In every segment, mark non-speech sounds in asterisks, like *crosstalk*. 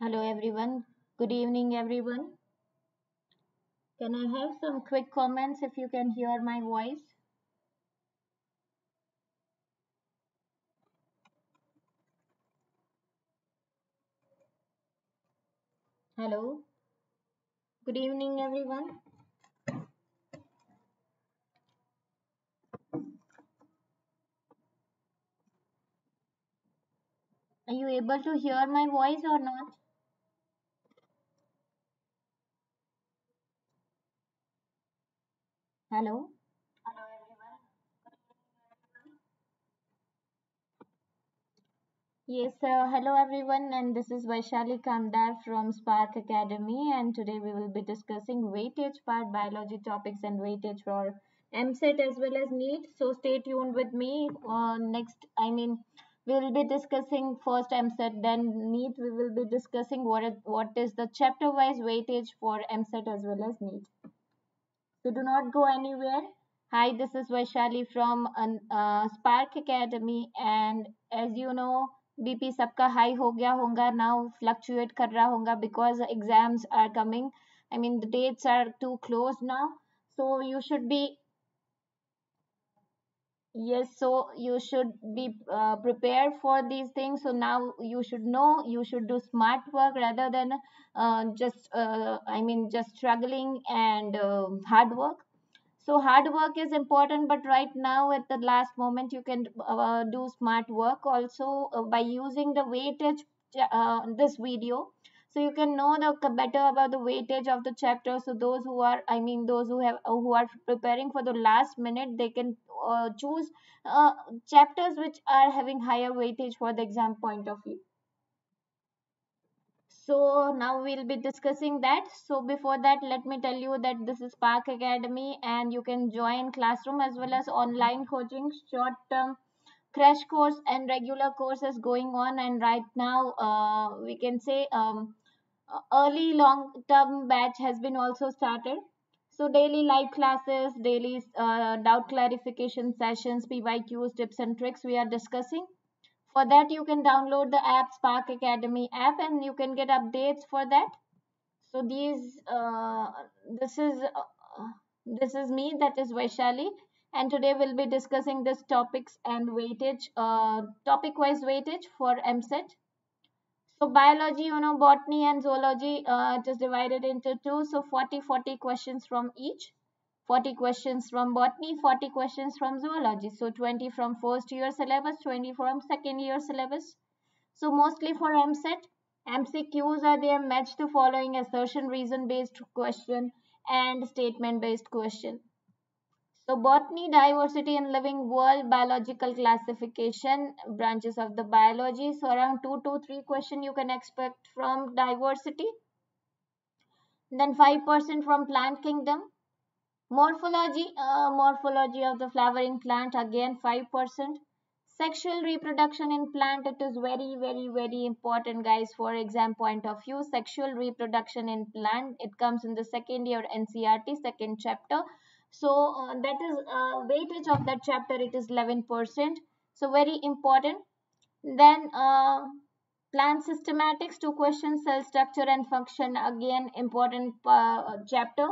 Hello everyone. Good evening everyone. Can I have some quick comments if you can hear my voice? Hello. Good evening everyone. Are you able to hear my voice or not? Hello. Hello everyone. Yes, uh, hello everyone, and this is Vaishali Kamdar from Spark Academy, and today we will be discussing weightage part biology topics and weightage for EAMCET as well as NEET. So stay tuned with me. Uh, next, I mean, we will be discussing first EAMCET then NEET. We will be discussing what is, what is the chapter-wise weightage for EAMCET as well as NEET. So do not go anywhere. Hi, this is Vaishali from uh, Spark Academy, and as you know, BP सबका high हो गया होगा now fluctuate कर रहा होगा because exams are coming. I mean the dates are too close now, so you should be yes so you should be uh, prepared for these things. So now you should know you should do smart work rather than uh, just uh, i mean just struggling and um, hard work. So hard work is important but right now at the last moment you can uh, do smart work also uh, by using the weightage uh, this video so you can know the better about the weightage of the chapter. So those who are i mean those who have who are preparing for the last minute they can uh, choose uh, chapters which are having higher weightage for the exam point of view. So now we'll be discussing that. So before that let me tell you that this is spark academy and you can join classroom as well as online coaching. Short term crash course and regular courses going on and right now uh, we can say um, early long term batch has been also started. So daily live classes daily uh, doubt clarification sessions pyqs tips and tricks we are discussing. For that you can download the app spark academy app and you can get updates for that. So these uh, this is uh, this is me that is vaishali and today we'll be discussing this topics and weightage uh, topic wise weightage for EAMCET so biology, you know, botany and zoology uh, just divided into two. So 40, 40 questions from each. 40 questions from botany, 40 questions from zoology. So 20 from first year syllabus, 20 from second year syllabus. So mostly for EAMCET, MCQs are there match the following assertion reason based question and statement based question. So botany, diversity in living world, biological classification, branches of the biology. So around two to three question you can expect from diversity. Then 5% from plant kingdom. Morphology, uh, morphology of the flowering plant again 5%. Sexual reproduction in plant, it is very, very, very important guys for exam point of view. Sexual reproduction in plant, it comes in the second year NCERT, second chapter so uh, that is uh, weightage of that chapter it is 11% so very important. Then uh, plant systematics two questions cell structure and function again important uh, chapter.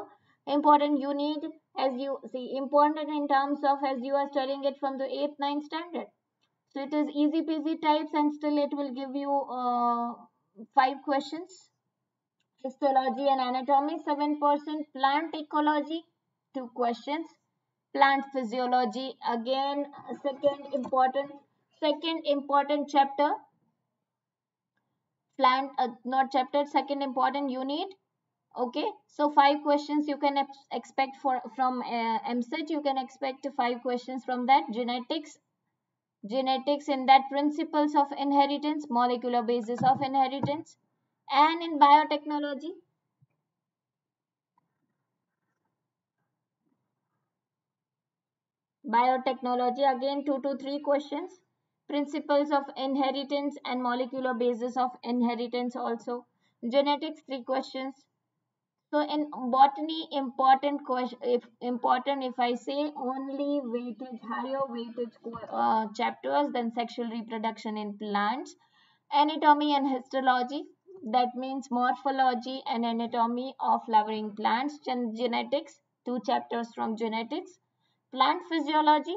Important you need as you see important in terms of as you are studying it from the 8th 9th standard. So it is easy peasy types and still it will give you uh, five questions. Histology and anatomy 7% plant ecology two questions. Plant physiology again second important second important chapter. Plant uh, not chapter second important unit. Okay so five questions you can expect for from uh, EAMCET you can expect five questions from that. Genetics genetics in that principles of inheritance molecular basis of inheritance. And in biotechnology Biotechnology, again two to three questions. Principles of inheritance and molecular basis of inheritance also. Genetics, three questions. So in botany, important question, if important, if I say only weightage, higher weightage uh, chapters than sexual reproduction in plants, anatomy and histology, that means morphology and anatomy of flowering plants. Gen genetics, two chapters from genetics. Plant physiology,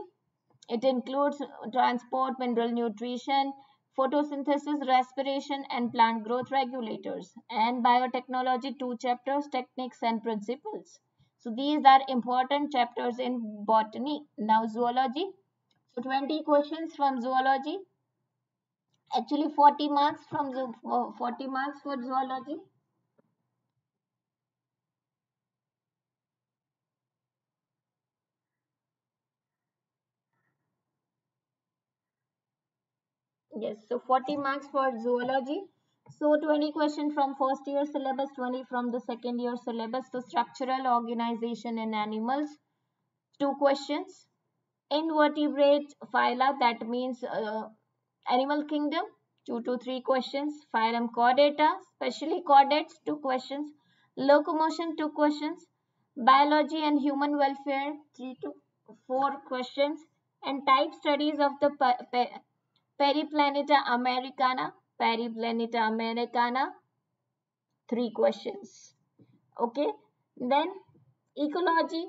it includes transport, mineral nutrition, photosynthesis, respiration, and plant growth regulators. And biotechnology, two chapters, techniques and principles. So these are important chapters in botany. Now zoology. So 20 questions from zoology. Actually 40 marks from uh, 40 marks for zoology. Yes, so 40 marks for zoology. So 20 questions from first year syllabus, 20 from the second year syllabus. So structural organization in animals, two questions. Invertebrate phyla, that means uh, animal kingdom, two to three questions. Phylum chordata, specially chordates, two questions. Locomotion, two questions. Biology and human welfare, three to four questions. And type studies of the Periplaneta americana, Periplaneta americana, three questions. Okay, then ecology,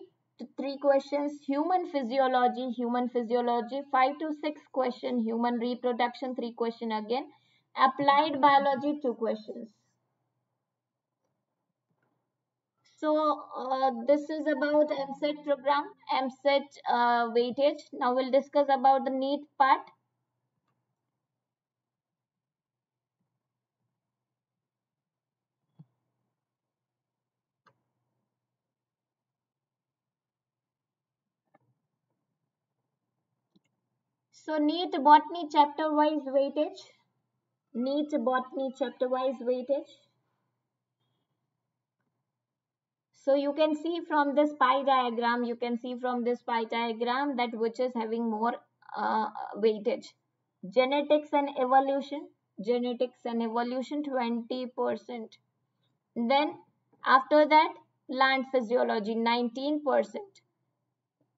three questions. Human physiology, human physiology, five to six question. Human reproduction, three question again. Applied biology, two questions. So uh, this is about EAMCET program, EAMCET uh, weightage. Now we'll discuss about the NEET part. So NEET botany chapter wise weightage. NEET botany chapter wise weightage. So you can see from this pie diagram, you can see from this pie diagram that which is having more uh, weightage. Genetics and evolution, genetics and evolution 20%. Then after that plant physiology 19%.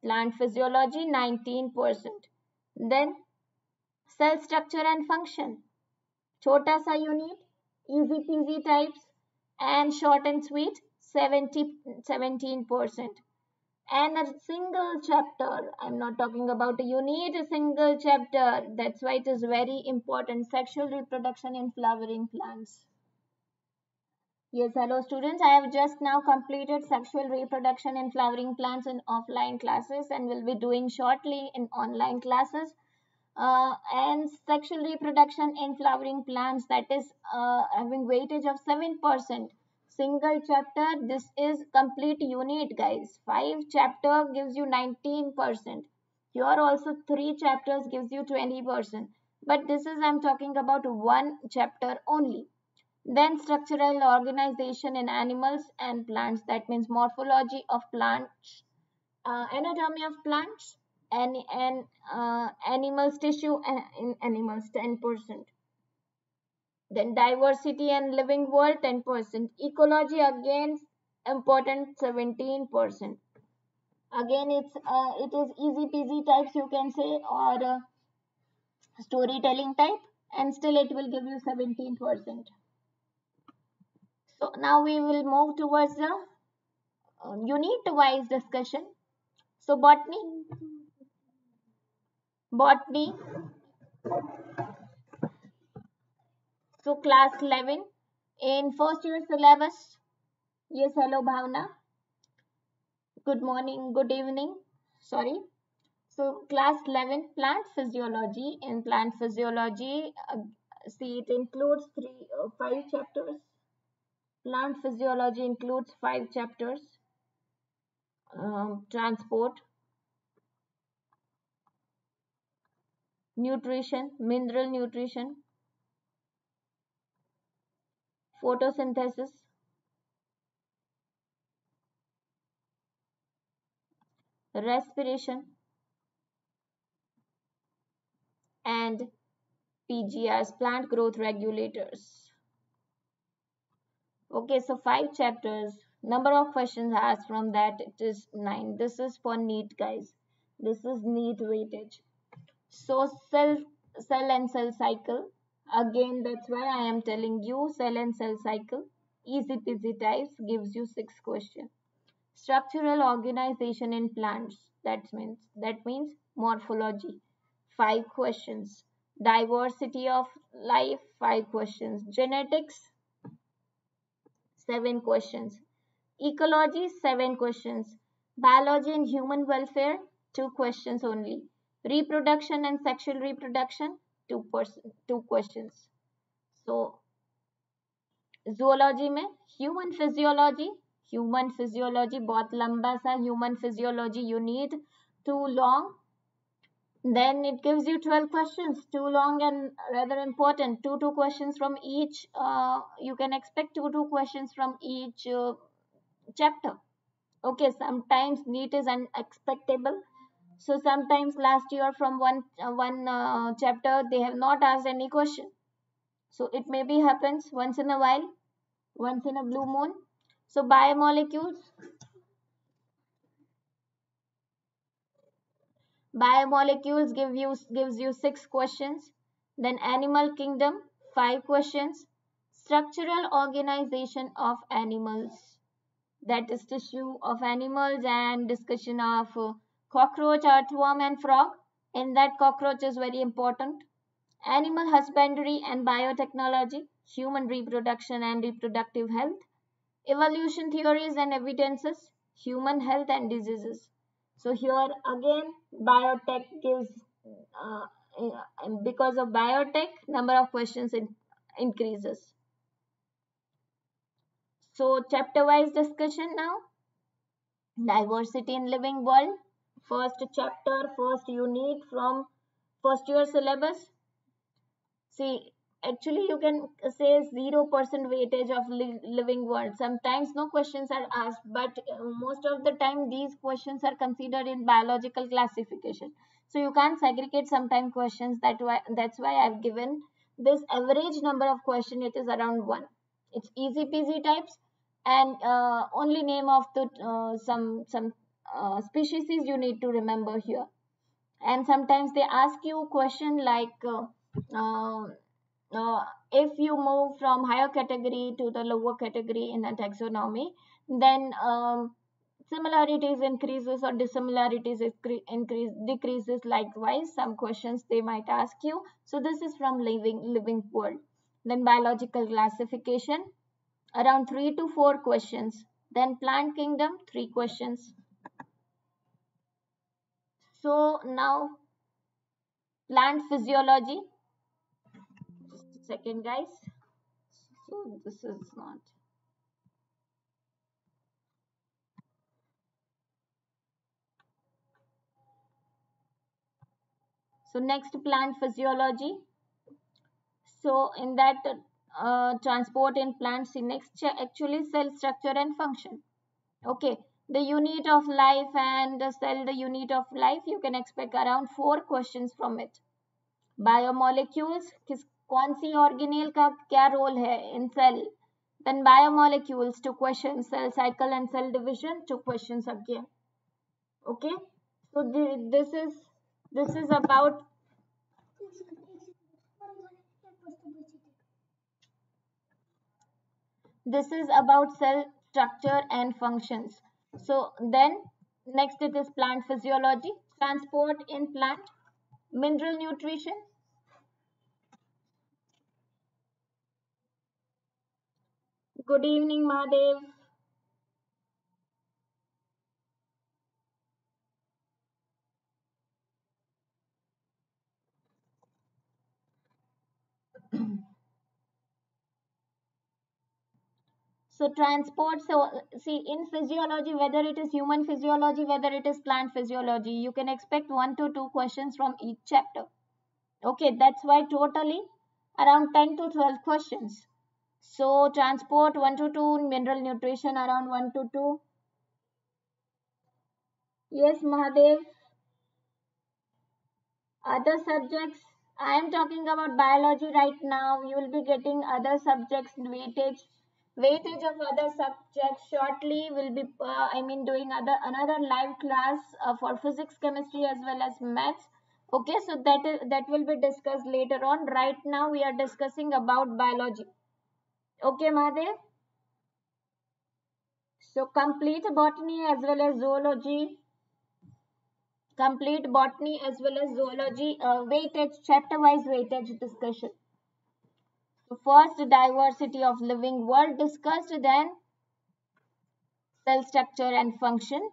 Plant physiology 19%. Then cell structure and function. Chota sa unit, easy peasy types and short and sweet 70, 17%. And a single chapter, I'm not talking about a unit, a single chapter. That's why it is very important. Sexual reproduction in flowering plants. Yes, hello students. I have just now completed sexual reproduction in flowering plants in offline classes and will be doing shortly in online classes. Uh, and sexual reproduction in flowering plants that is uh, having weightage of 7%. Single chapter, this is complete unit guys. 5 chapter gives you 19%. Here also 3 chapters gives you 20%. But this is I'm talking about one chapter only. Then structural organization in animals and plants. That means morphology of plants, uh, anatomy of plants, and, and uh, animals tissue in animals 10%. Then diversity and living world 10%. Ecology again important 17%. Again it's uh, it is easy peasy types you can say or uh, storytelling type and still it will give you 17%. So now we will move towards the uh, unit wise discussion. So botany, botany. So class 11 in first year syllabus. Yes, hello Bhavna. Good morning, good evening. Sorry. So class 11 plant physiology. In plant physiology, uh, see it includes three, uh, five chapters Plant physiology includes five chapters. Um, transport, nutrition, mineral nutrition, photosynthesis, respiration, and PGRs, plant growth regulators. Okay, so five chapters. Number of questions asked from that it is nine. This is for NEET guys. This is NEET weightage. So cell cell and cell cycle. Again, that's why I am telling you cell and cell cycle. Easy peasy types gives you six questions. Structural organization in plants. That means that means morphology. Five questions. Diversity of life. Five questions. Genetics. Seven questions. Ecology. Seven questions. Biology and human welfare. Two questions only. Reproduction and sexual reproduction two percent to question so zoology में human physiology human physiology बहुत लंबा सा human physiology you need to long then it gives you 12 questions too long and rather important two two questions from each uh, you can expect two two questions from each uh, chapter. Okay sometimes NEET is unexpectable. So sometimes last year from one uh, one uh, chapter they have not asked any question. So it maybe happens once in a while once in a blue moon. So biomolecules biomolecules give you gives you six questions then animal kingdom five questions structural organization of animals that is tissue of animals and discussion of uh, cockroach, earthworm and frog. In that cockroach is very important. Animal husbandry and biotechnology, human reproduction and reproductive health, evolution theories and evidences, human health and diseases. So here again biotech gives, uh, because of biotech number of questions in, increases. So chapter wise discussion now. Diversity in living world first chapter, first unit from first year syllabus. See, actually you can say 0% weightage of li living world. Sometimes no questions are asked, but uh, most of the time these questions are considered in biological classification. So you can't segregate sometimes questions. That why that's why I've given this average number of question. It is around one. It's easy peasy types and uh, only name of the uh, some some uh, species you need to remember here and sometimes they ask you question like uh, if you move from higher category to the lower category in a taxonomy then um, similarities increases or dissimilarities increase decreases likewise. Some questions they might ask you. So this is from living living world. Then biological classification. Around 3 to 4 questions. Then plant kingdom 3 questions. So now plant physiology. Second guys. So this is not. So next plant physiology. So in that uh, transport in plants, in next actually cell structure and function. Okay, the unit of life and the cell the unit of life you can expect around four questions from it biomolecules कौन सी organelle का क्या role है in cell then biomolecules two questions cell cycle and cell division two questions again okay so this is this is about this is about cell structure and functions so then next it is plant physiology, transport in plant, mineral nutrition. Good evening, Mahadev. *clears throat* So transport, so see in physiology, whether it is human physiology, whether it is plant physiology, you can expect one to two questions from each chapter. Okay, that's why totally around 10 to 12 questions. So transport 1 to 2, mineral nutrition around 1 to 2. Yes, Mahadev. Other subjects, I am talking about biology right now. You will be getting other subjects weightage weightage of other subjects shortly will be uh, i mean doing other another live class uh, for physics chemistry as well as maths okay so that that will be discussed later on right now we are discussing about biology okay mahadev so complete botany as well as zoology complete botany as well as zoology uh, weightage chapter wise weightage discussion so first diversity of living world discussed then cell structure and function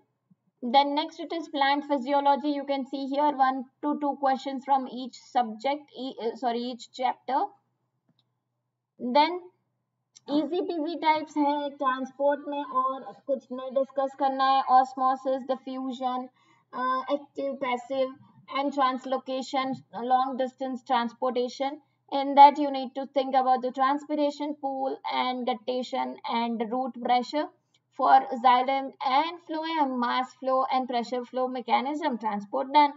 then next it is plant physiology. You can see here one to two questions from each subject, e uh, sorry, each chapter. Then easy peasy types है transport में और कुछ नहीं discuss करना है osmosis, diffusion, uh, active, passive and translocation, long distance transportation. In that you need to think about the transpiration pool and guttation and root pressure for xylem and phloem, mass flow and pressure flow mechanism transport done.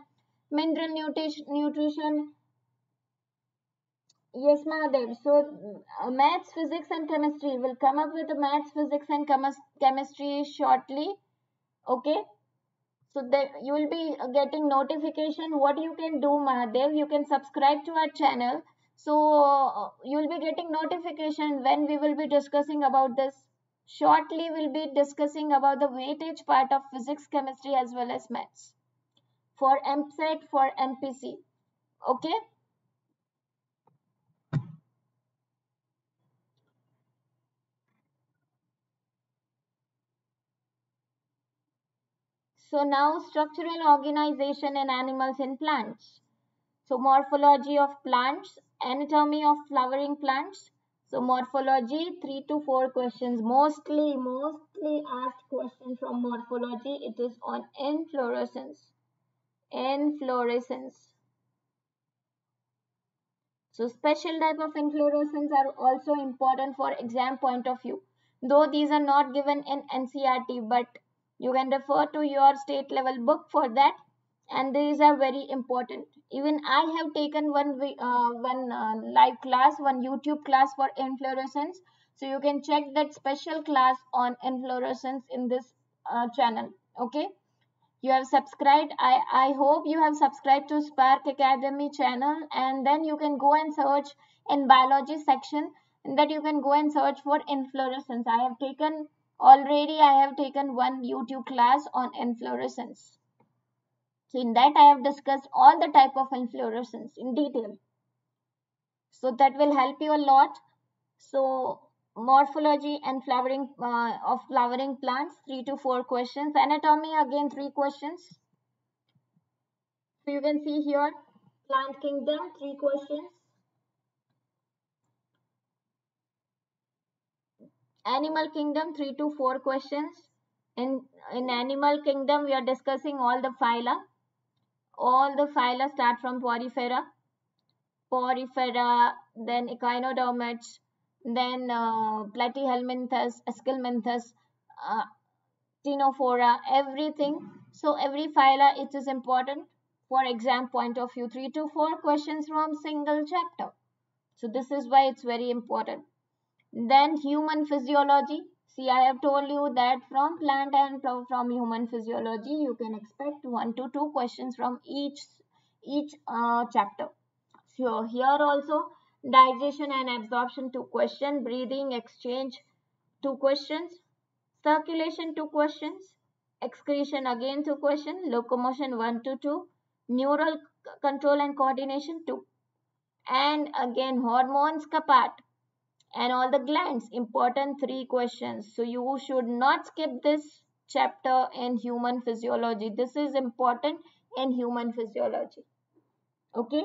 Mineral nutrition. Yes, Mahadev. So, uh, maths, physics and chemistry will come up with maths, physics and chemistry shortly. Okay. So that you will be getting notification what you can do Mahadev. You can subscribe to our channel. So uh, you will be getting notification when we will be discussing about this Shortly, we'll be discussing about the weightage part of physics, chemistry as well as maths for EAMCET, for MPC. Okay. So now structural organization in animals and plants. So morphology of plants, anatomy of flowering plants, so morphology, three to four questions. Mostly, mostly asked question from morphology. It is on inflorescence. Inflorescence. So special type of inflorescence are also important for exam point of view. Though these are not given in NCERT, but you can refer to your state level book for that. And these are very important. Even i have taken one uh, one uh, live class one youtube class for inflorescence. So you can check that special class on inflorescence in this uh, channel. Okay? You have subscribed. I i hope you have subscribed to spark academy channel. And then you can go and search in biology section. That you can go and search for inflorescence. I have taken already i have taken one youtube class on inflorescence so in that I have discussed all the type of inflorescence in detail. So that will help you a lot. So morphology and flowering uh, of flowering plants, three to four questions. Anatomy again three questions. So you can see here plant kingdom, three questions. Animal kingdom, three to four questions. In, in animal kingdom, we are discussing all the phyla all the phyla start from Porifera, Porifera, then Echinodermates, then uh, Platyhelminthes, Aschelminthes, uh, everything. So every phyla it is important for exam point of view. Three to four questions from single chapter. So this is why it's very important. Then human physiology. See, I have told you that from plant and from human physiology, you can expect one to two questions from each each uh, chapter. So here also digestion and absorption two question, breathing exchange two questions, circulation two questions, excretion again two question, locomotion one to two, neural control and coordination two, and again hormones part and all the glands. Important three questions. So you should not skip this chapter in human physiology. This is important in human physiology. Okay.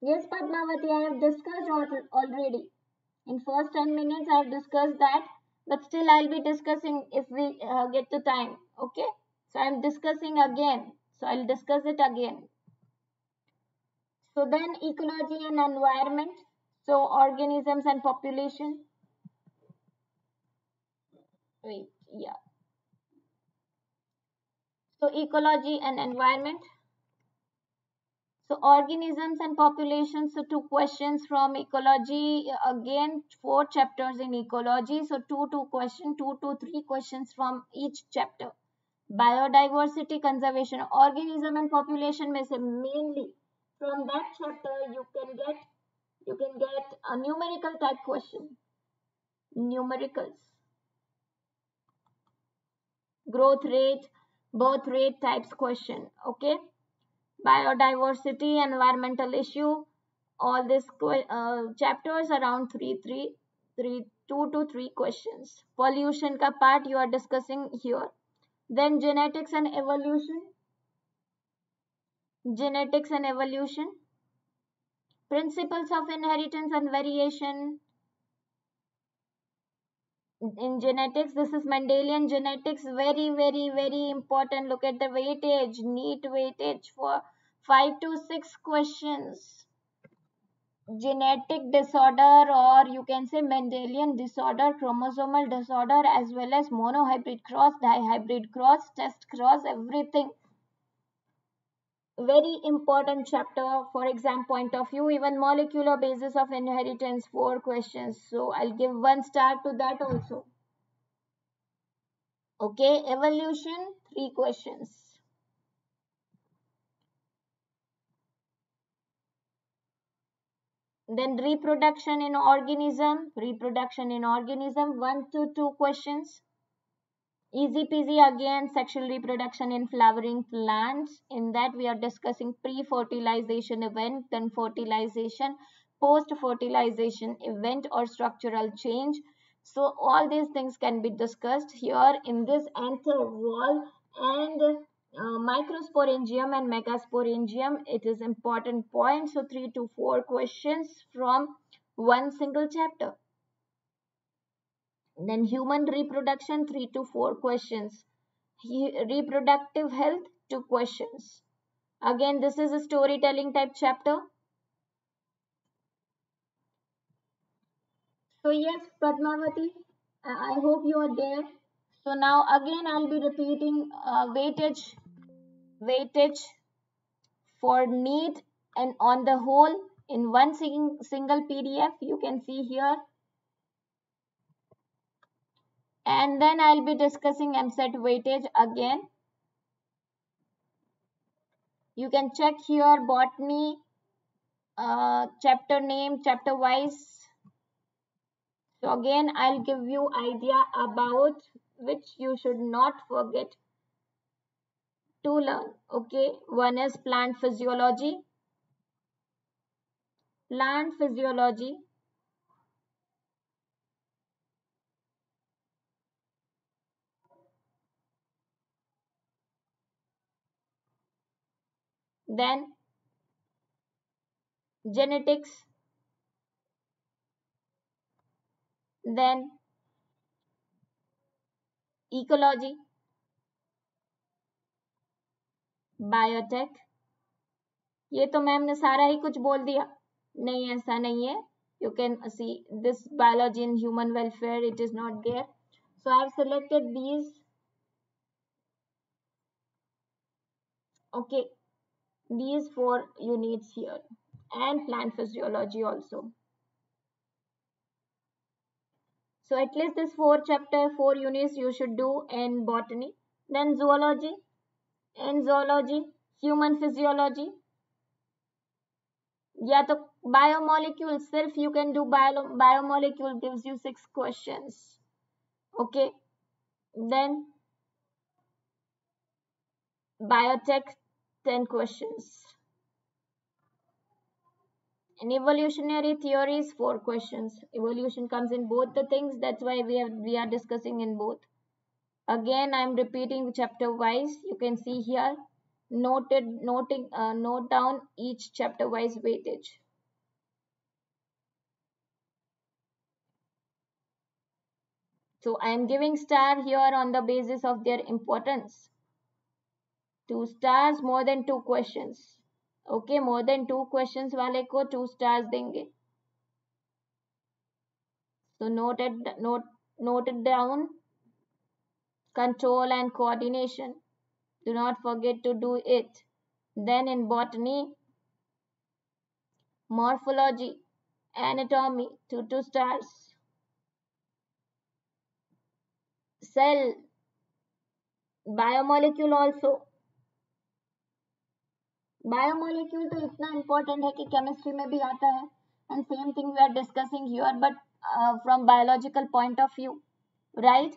Yes, Padmavati, I have discussed already. In first 10 minutes, I have discussed that. But still, I'll be discussing if we uh, get the time. Okay. So, I'm discussing again. So I'll discuss it again. So then ecology and environment. So organisms and population. Wait, yeah. So ecology and environment. So organisms and populations. So two questions from ecology. Again, four chapters in ecology. So two two question, two to three questions from each chapter. Biodiversity conservation, organism and population may say mainly from that chapter you can get you can get a numerical type question. Numericals. Growth rate, birth rate types question. Okay biodiversity, environmental issue, all these uh, chapters around three, three, three, two to three questions. Pollution ka part you are discussing here. Then genetics and evolution. Genetics and evolution. Principles of inheritance and variation. In genetics, this is Mendelian genetics. Very, very, very important. Look at the weightage, NEET weightage for 5 to 6 questions genetic disorder or you can say Mendelian disorder, chromosomal disorder as well as monohybrid cross, dihybrid cross, test cross, everything. Very important chapter for exam point of view, even molecular basis of inheritance, four questions. So I'll give one star to that also. Okay, evolution, three questions. Then reproduction in organism, reproduction in organism, one to two questions. Easy peasy again, sexual reproduction in flowering plants. In that we are discussing pre-fertilization event, then fertilization, post-fertilization event or structural change. So all these things can be discussed here in this interval and uh, microsporangium and megasporangium it is important point. So three to four questions from one single chapter. Then human reproduction three to four questions. He, reproductive health two questions. Again this is a storytelling type chapter. So yes padmavati i hope you are there. So now again i'll be repeating uh, weightage weightage for NEET and on the whole in one sing single PDF you can see here. And then I'll be discussing EAMCET weightage again. You can check here botany uh, chapter name chapter wise. So again I'll give you idea about which you should not forget to learn okay? One is plant physiology. Plant physiology. Then genetics. Then ecology biotech ये तो ma'am ने सारा ही कुछ बोल दिया। नहीं, ऐसा नहीं है। You can see this biology in human welfare it is not gear so I selected these okay these four units here and plant physiology also so at least this this four chapter, four units you should do in botany. Then in zoology human physiology. या तो biomolecule self you can do bio biomolecule gives you six questions. Okay. Then biotech 10 questions. In evolutionary theories four questions. Evolution comes in both the things that's why we are we are discussing in both again i'm repeating chapter wise. You can see here noted noting uh, note down each chapter wise weightage. So i am giving star here on the basis of their importance. Two stars more than two questions. Okay more than two questions wale ko two stars denge. So note it note note it down control and coordination. Do not forget to do it. Then in botany, morphology, anatomy, 2 2 stars. Cell, biomolecule also. Biomolecule तो इतना important है कि chemistry में भी आता है and same thing we are discussing here but from biological point of view right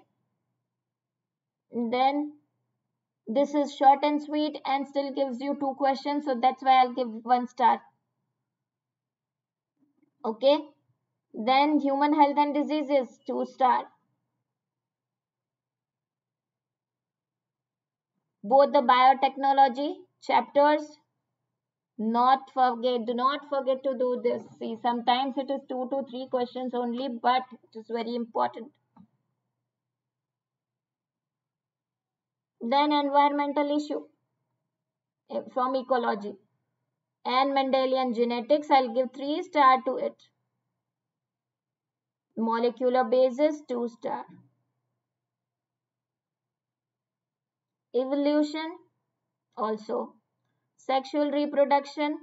Then this is short and sweet and still gives you two questions so that's why i'll give one star. Okay? Then human health and diseases two star. Both the biotechnology chapters not forget do not forget to do this. See sometimes it is two to three questions only but it is very important then environmental issue eh, from ecology and mendelian genetics i'll give three star to it molecular basis two star evolution also Sexual reproduction,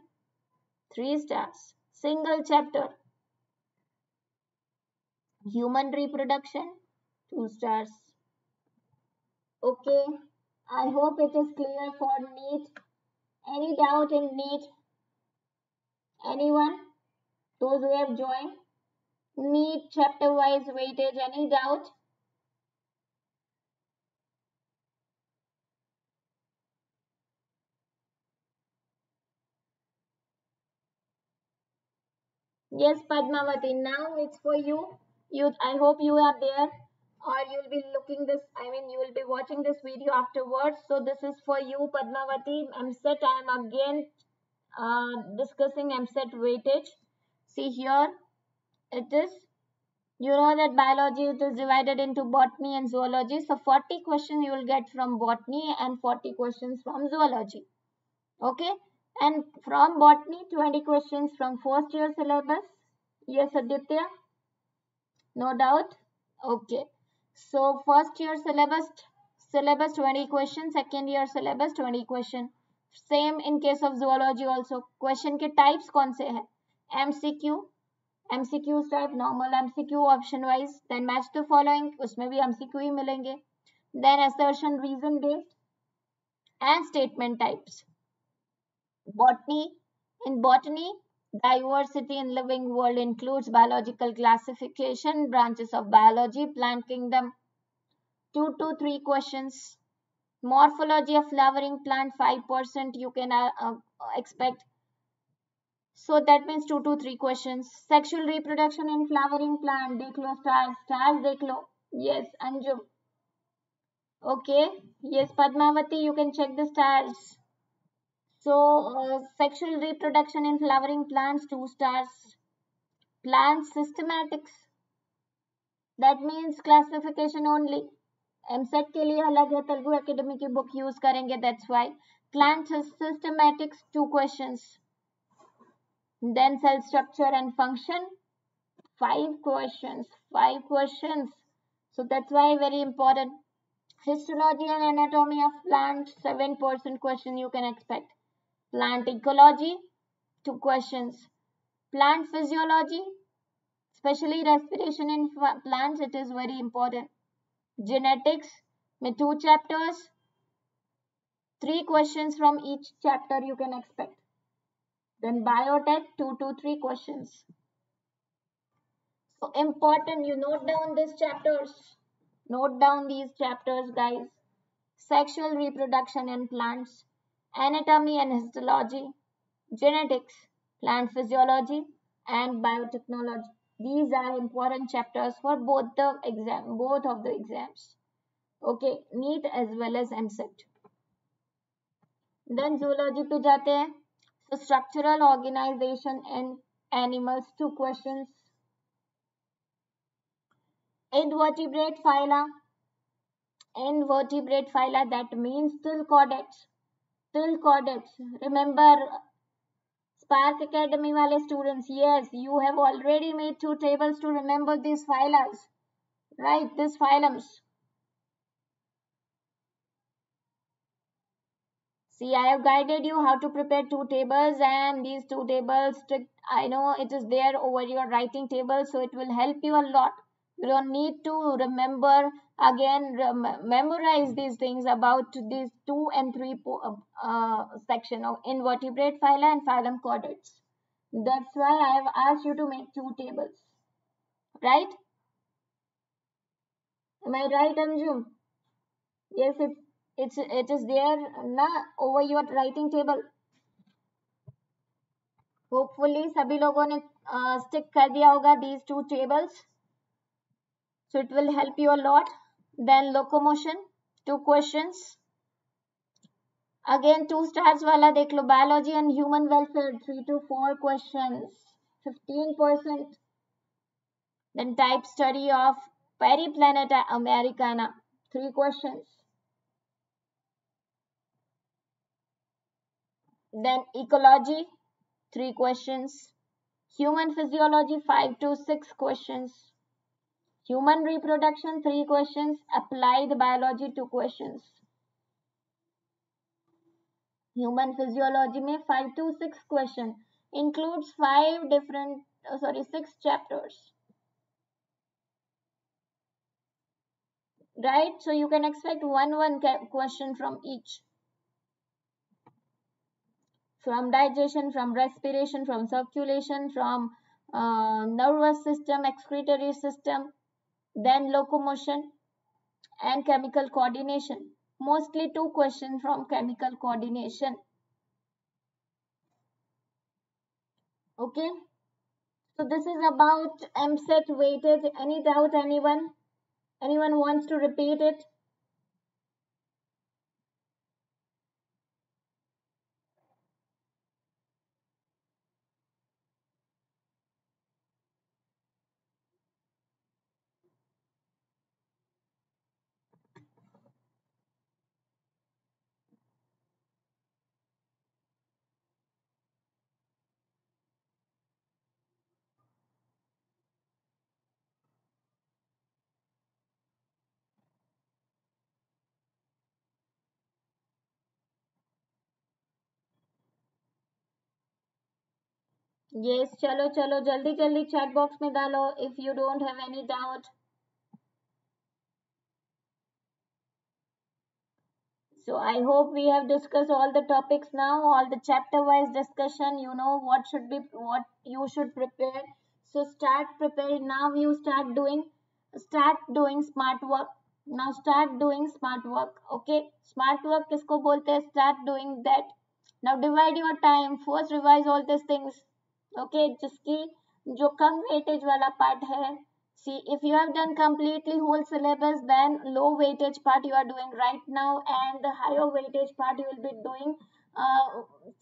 3 stars. Single chapter. Human reproduction, 2 stars. Okay, I hope it is clear for NEET. Any doubt in NEET? Anyone? Those who have joined? NEET chapter wise weightage, any doubt? Yes, Padmavati, now it's for you. You, I hope you are there or you'll be looking this, I mean, you will be watching this video afterwards. So this is for you, Padmavati. EAMCET, I am again uh, discussing EAMCET weightage. See here, it is, you know that biology, it is divided into botany and zoology. So 40 questions you will get from botany and 40 questions from zoology. Okay. And from botany, 20 questions from first year syllabus. Yes, Aditya? No doubt? Okay. So, first year syllabus, syllabus 20 questions, second year syllabus 20 question. Same in case of zoology also. Question के types कौन से हैं? MCQ, MCQ type, normal MCQ option wise. Then match the following, उसमें भी MCQ ही मिलेंगे. Then assertion reason based and statement types. Botany. In botany, diversity in living world includes biological classification, branches of biology, plant kingdom. Two to three questions. Morphology of flowering plant, 5% you can uh, uh, expect. So that means two to three questions. Sexual reproduction in flowering plant, deklo stars, stars deklo. Yes, Anjum. Okay. Yes, Padmavati, you can check the stars. So, uh, sexual reproduction in flowering plants, two stars. Plant systematics. That means classification only. EAMCET के लिए अलग है Telugu academy की book use करेंगे that's why plant systematics two questions then cell structure and function five questions five questions so that's why very important histology and anatomy of plant seven percent question you can expect Plant ecology, two questions. Plant physiology, especially respiration in plants, it is very important. Genetics, with two chapters, three questions from each chapter you can expect. Then biotech, two to three questions. So important, you note down these chapters. Note down these chapters, guys. Sexual reproduction in plants, anatomy and histology, genetics, plant physiology, and biotechnology. These are important chapters for both the exam, both of the exams. Okay, NEET as well as EAMCET. Then zoology pe jate. So structural organization in animals two questions. Invertebrate phyla. Invertebrate phyla that means still chordates Still chordates. Remember, Spark Academy wale students, yes, you have already made two tables to remember these phylas. Right, these phylums. See, I have guided you how to prepare two tables and these two tables, I know it is there over your writing table, so it will help you a lot. You don't need to remember again, memorize these things about these two and three uh, uh, section of invertebrate phyla and phylum chordates. That's why I have asked you to make two tables, right? Am I right, Anjum? Yes, it's it's it is there na over your writing table hopefully sabhi logon ne uh, stick kar diya hoga these two tables so it will help you a lot then locomotion two questions again two stars wala dekh lo biology and human welfare 3 to 4 questions 15% then type study of periplaneta americana three questions Then ecology, three questions. Human physiology, five to six questions. Human reproduction, three questions. Applied biology, two questions. Human physiology may five to six questions. Includes five different, uh, sorry, six chapters. Right? So you can expect one one question from each from digestion, from respiration, from circulation, from uh, nervous system, excretory system, then locomotion and chemical coordination. Mostly two questions from chemical coordination. Okay. So this is about EAMCET weightage. Any doubt anyone? Anyone wants to repeat it? Yes chalo chalo jaldi jaldi chat box mein dalo if you don't have any doubt so i hope we have discussed all the topics now all the chapter wise discussion you know what should be what you should prepare so start preparing now you start doing start doing smart work now start doing smart work okay smart work kisko bolte hai start doing that now divide your time first revise all these things okay जिसकी जो कम weightage वाला part है see if you have done completely whole syllabus then low weightage part you are doing right now and higher weightage part you will be doing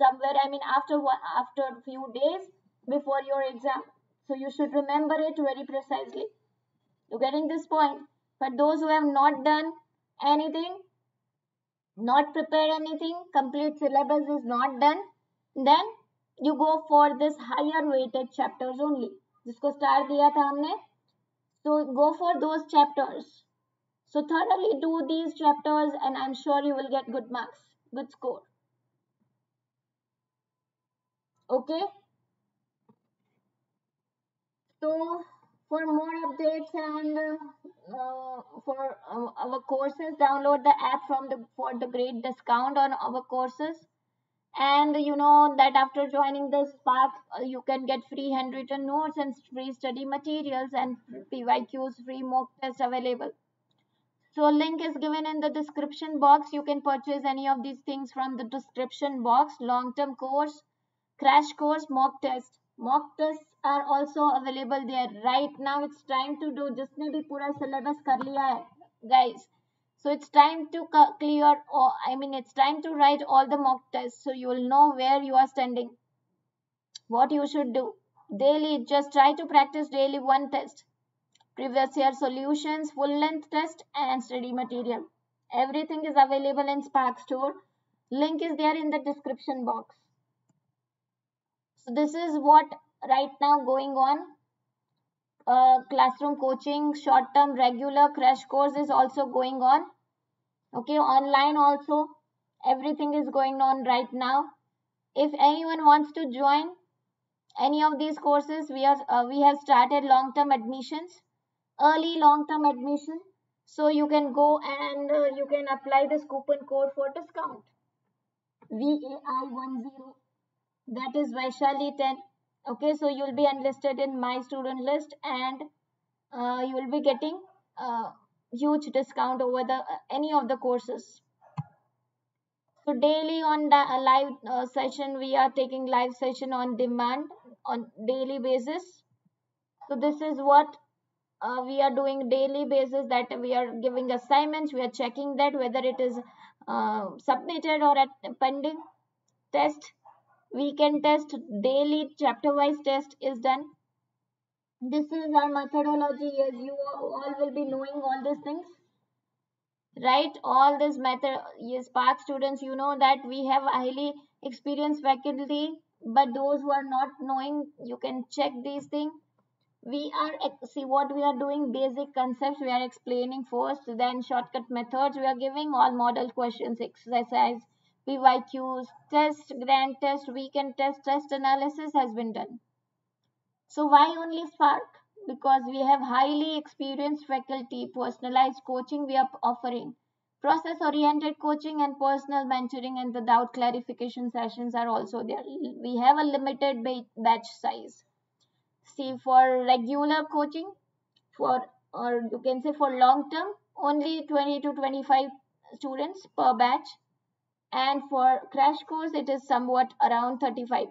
somewhere I mean after after few days before your exam so you should remember it very precisely you getting this point but those who have not done anything not prepare anything complete syllabus is not done then you go for this higher weighted chapters only जिसको star दिया था हमने so go for those chapters so thoroughly do these chapters and i'm sure you will get good marks good score okay so for more updates and uh, for uh, our courses download the app from the for the great discount on our courses and you know that after joining the spark uh, you can get free handwritten notes and free study materials and pyqs free mock test available so link is given in the description box you can purchase any of these things from the description box long term course crash course mock test mock tests are also available there right now it's time to do जिसने भी पूरा syllabus कर लिया है guys so it's time to clear, or I mean, it's time to write all the mock tests so you will know where you are standing. What you should do. Daily, just try to practice daily one test. Previous year solutions, full length test and study material. Everything is available in Spark Store. Link is there in the description box. So this is what right now going on. Uh, classroom coaching, short-term regular crash course is also going on okay online also everything is going on right now. If anyone wants to join any of these courses we are uh, we have started long term admissions early long term admission. So you can go and uh, you can apply this coupon code for discount. Vai10 that is vaishali 10 okay so you'll be enlisted in my student list and uh, you will be getting a huge discount over the uh, any of the courses. So daily on the uh, live uh, session we are taking live session on demand on daily basis. So this is what uh, we are doing daily basis that we are giving assignments we are checking that whether it is uh, submitted or at pending test. Weekend test daily chapter wise test is done this is our methodology as you all will be knowing all these things. Right? All this method yes spark students you know that we have highly experienced faculty but those who are not knowing you can check these things we are see what we are doing basic concepts we are explaining first then shortcut methods we are giving all model questions exercise PYQs, test, grand test, weekend test, test analysis has been done. So why only Spark? Because we have highly experienced faculty, personalized coaching we are offering. Process oriented coaching and personal mentoring and the doubt clarification sessions are also there. We have a limited batch size see for regular coaching for or you can say for long term only 20 to 25 students per batch and for crash course it is somewhat around 35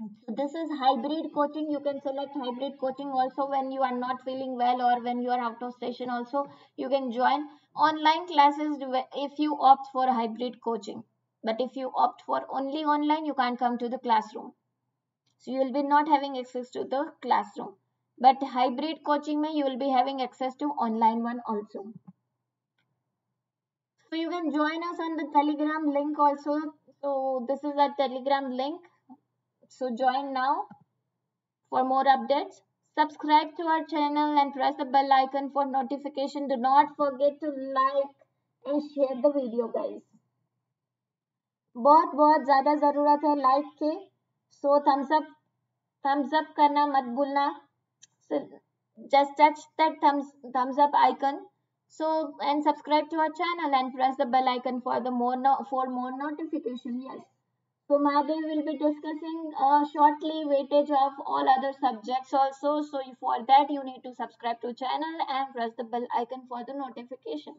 so this is hybrid coaching you can select hybrid coaching also when you are not feeling well or when you are out of station also you can join online classes if you opt for hybrid coaching but if you opt for only online you can't come to the classroom so you will be not having access to the classroom. But hybrid coaching may you will be having access to online one also. So you can join us on the telegram link also. So this is a telegram link. So join now for more updates. Subscribe to our channel and press the bell icon for notification. Do not forget to like and share the video guys. बहुत बहुत ज़्यादा ज़रूरत है like के so thumbs up thumbs up करना मत भूलना just touch that thumbs thumbs up icon so and subscribe to our channel and press the bell icon for the more no, for more notification yes so Mahadev will be discussing uh, shortly weightage of all other subjects also. So for that you need to subscribe to channel and press the bell icon for the notification.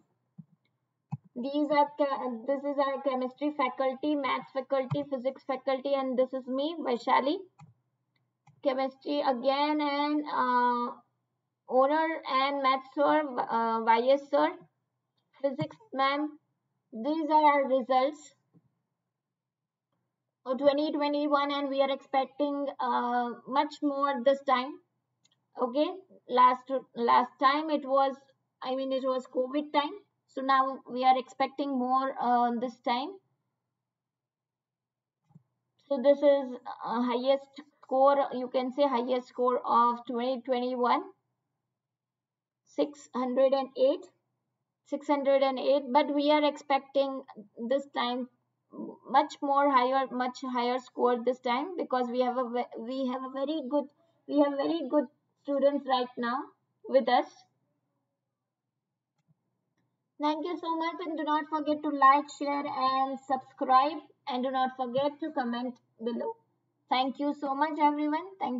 These are this is our chemistry faculty maths faculty physics faculty and this is me vaishali. Chemistry again and uh, owner and maths sir uh, ys sir. Physics ma'am these are our results of 2021 and we are expecting uh, much more this time. Okay? Last last time it was i mean it was covid time. So now we are expecting more uh, this time. So this is uh, highest score you can say highest score of 2021 608 608 but we are expecting this time much more higher much higher score this time because we have a we have a very good we have very good students right now with us Thank you so much and do not forget to like, share and subscribe and do not forget to comment below. Thank you so much everyone. Thank you.